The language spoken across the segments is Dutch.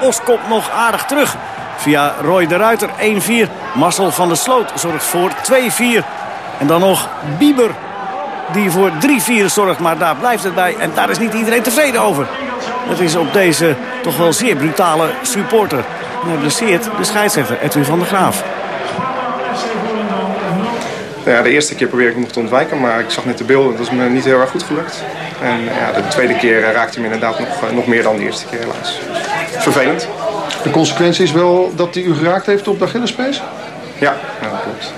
Os komt nog aardig terug. Via Roy de Ruiter 1-4. Marcel van der Sloot zorgt voor 2-4. En dan nog Bieber die voor 3-4 zorgt. Maar daar blijft het bij. En daar is niet iedereen tevreden over. Het is op deze toch wel zeer brutale supporter. En hij blesseert de scheidsrechter Edwin van der Graaf. Ja, de eerste keer probeerde ik nog te ontwijken, maar ik zag net de beelden. Dat is me niet heel erg goed gelukt. En ja, de tweede keer eh, raakte hij me inderdaad nog, eh, nog meer dan de eerste keer helaas. Vervelend. De consequentie is wel dat hij u geraakt heeft op de Achillespees? Ja, ja, dat klopt.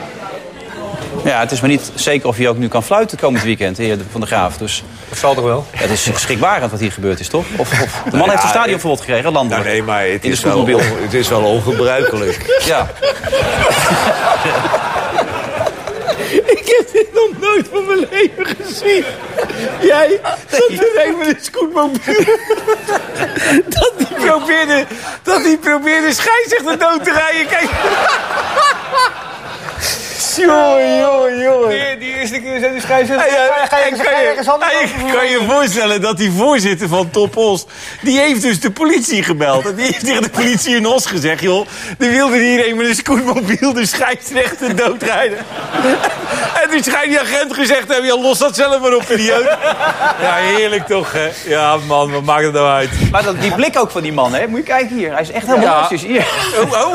Ja, het is maar niet zeker of hij ook nu kan fluiten komend weekend, de heer Van der Graaf. Dus Dat zal toch wel? het is schrikbarend wat hier gebeurd is, toch? Of, of de man heeft een stadionverbod gekregen, landelijk. Nou, nee, maar het in de is, wel, het is wel ongebruikelijk. Ja. Ik heb dit nog nooit van mijn leven gezien. Jij zat er met een scootmobiel. dat hij probeerde, dat hij probeerde scheidsrechter dood te rijden. Kijk. Jongen, jongen, jongen. Die, die eerste keer zei de scheidsrechter... Ga je, je kan je voorstellen dat die voorzitter van Top Os... die heeft dus de politie gebeld. En die heeft tegen de politie in Os gezegd... joh, die wilde hier een met een scootmobiel de scheidsrechter doodrijden. en toen schijnt die agent gezegd te hebben... ja, los dat zelf maar op, idioot. ja, heerlijk toch, hè? Ja, man, wat maakt het nou uit? Maar dat, die blik ook van die man, hè? Moet je kijken hier. Hij is echt helemaal Ja. hier. Oh, oh.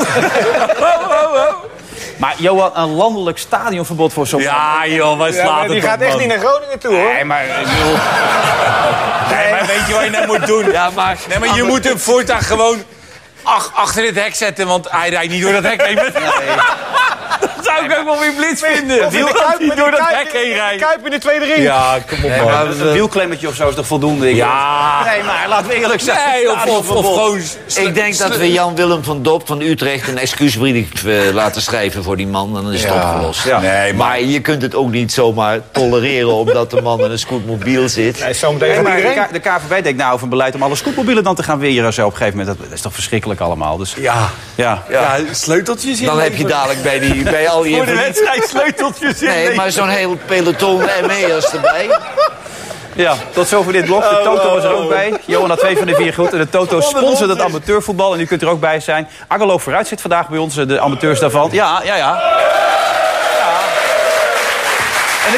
oh, oh, oh. Maar Johan, een landelijk stadionverbod voor zo'n... Ja, joh, Ja, slaat maar het die op, gaat echt man? niet naar Groningen toe, hoor. Nee, maar... Nee, maar weet je wat je nou moet doen? Ja, maar... Nee, maar je moet hem voortaan gewoon ach, achter het hek zetten, want hij rijdt niet door dat hek heen. Ik ook wel weer blitz vinden. Of in de Wiel Kuip, niet met door de dat hek heen de rijden. Kuip in de tweede ring. Ja, kom op, man. Een wielklemmetje of zo is toch voldoende? Ik- Ja. Nee, maar laten we eerlijk zijn. Nee, of, of, gewoon... Ik denk dat we Jan-Willem van Dop van Utrecht een excuusbrief eh, laten schrijven voor die man. En dan is het opgelost. Ja. Nee, maar- maar je kunt het ook niet zomaar tolereren omdat de man in een scootmobiel zit. Zo meteen maar de, KVB denkt nou over een beleid om alle scootmobielen dan te gaan weren zo op een gegeven moment. Dat, is toch verschrikkelijk allemaal. Dus, Ja. ja. Ja, sleuteltjes in. Dan heb je dadelijk bij, die, bij al die Voor de wedstrijd sleuteltjes in. Nee, maar zo'n heel peloton ME'ers erbij. Ja, tot zover dit blok. De Toto was er ook bij. Johan had twee van de vier goed. En de Toto sponsort het amateurvoetbal. En u kunt er ook bij zijn. Angelo Vooruit zit vandaag bij ons, de amateurs daarvan. Ja, ja, ja. ja. En